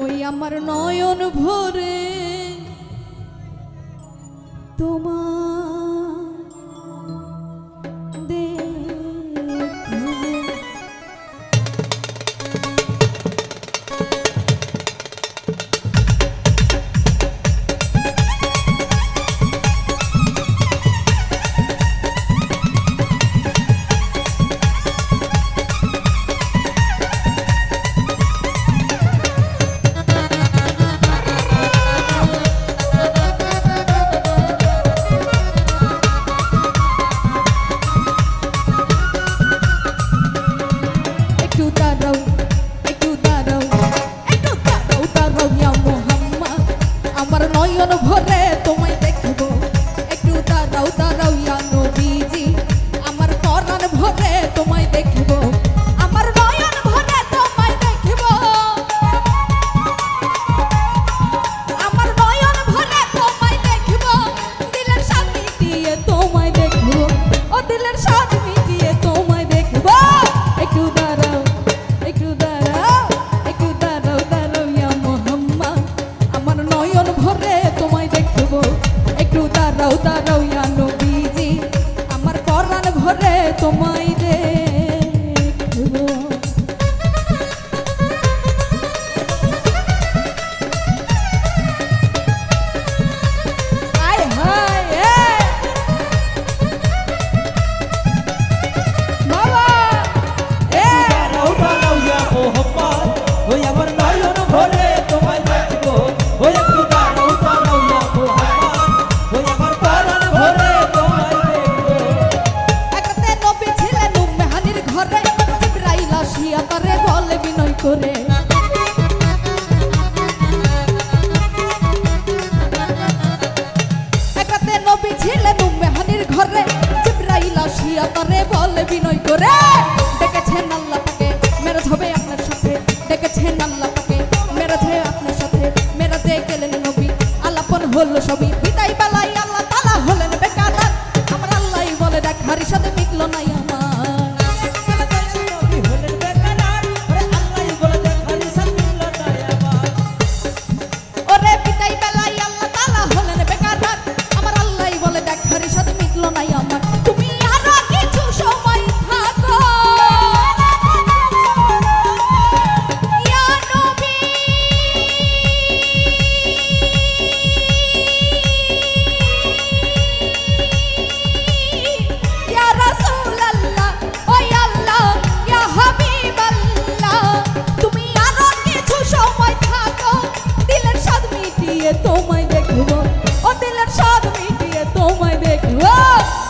ওই আমার নয়ন ভরে তোমার আমার নয়ন ভরে তোমায় tarau, tarau, ia করে একাতে নবী ছিলেন উম্মেহানির ঘরে জিব্রাইল আসিয়া তারে বলে বিনয় করে।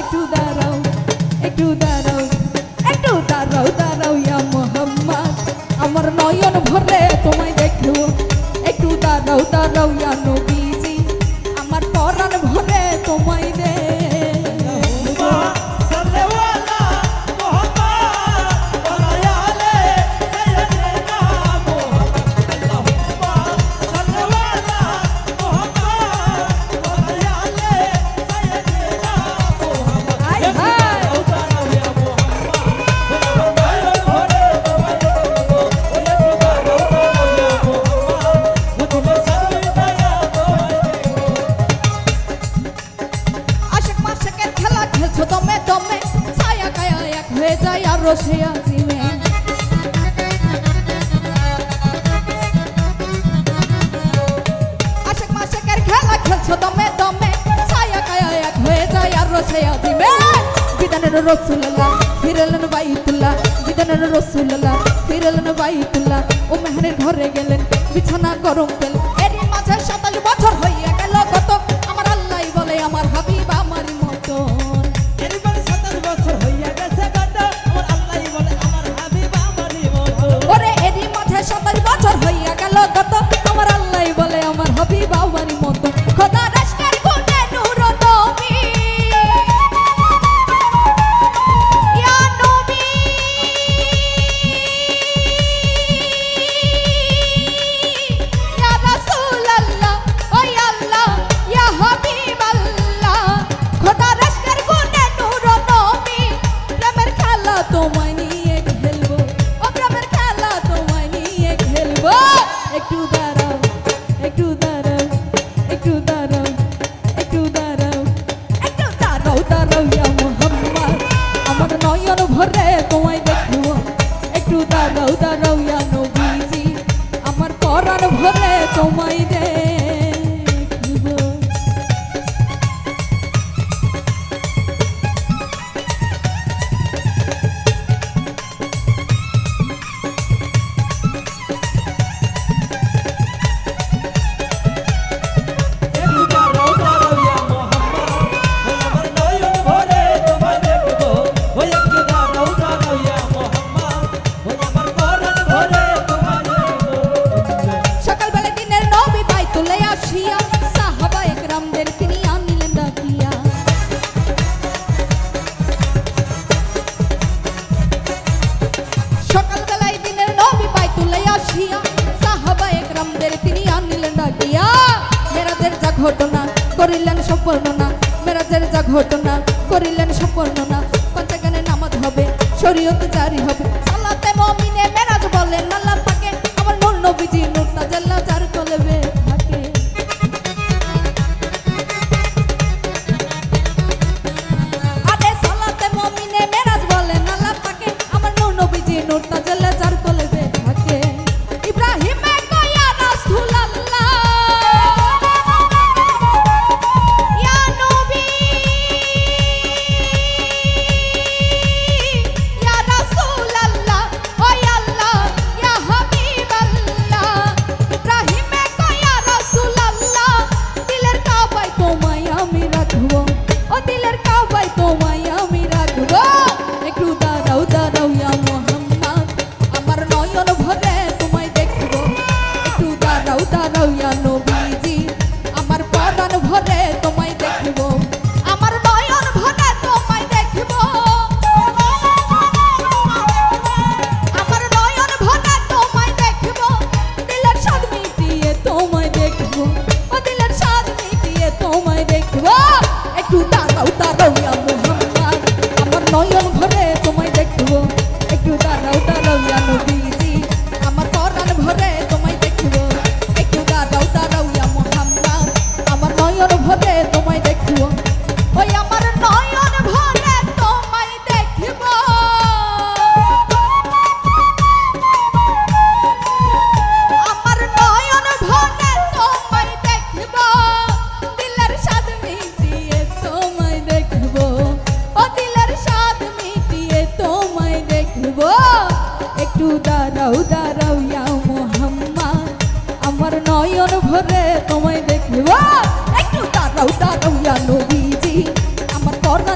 একটু দাঁড়াও একটু দাঁড়াও একটু দাঁড়াও দাঁড়াও ইয়া মোহাম্মদ। আমার নয়ন ভরে তোমায় দেখো একটু দাঁড়াও দাঁড়াও ইয়া নৌকা বসে আছি আশেক মাসেকের খেলা খেলছো দমে দমে। ছায়া কায়া এক হয়ে যায় আর রসে আছি বিধানের রসুল্লা ফিরলেন বাইতুল্লা বিধানের রসুল্লা ফিরলেন বাইতুল্লা ও মেহরের ঘরে গেলেন, বিছানা গরম পেলেন। চন ভরে তোমায় দেখব একটু দাঁড়াও দাঁড়াও ইয়া নবীজি আমার পরাণ ভরে তোমায় দেখ বসিয়া, সাহাবা একরামদের তিনি আনিলেন ডাকিয়া, মেরাজের যা ঘটনা করিলেন সম্পর্ণনা, মেরাজের যা ঘটনা করিলেন সম্পর্ণনা। পঞ্চাগানে নামাজ হবে, শরীয়ত জারি হবে, সালাতে মমি